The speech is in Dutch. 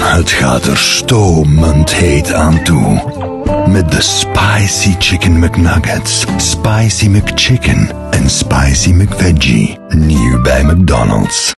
het gaat er stomend heet aan toe. Met de Spicy Chicken McNuggets, Spicy McChicken en Spicy McVeggie. Nieuw bij McDonald's.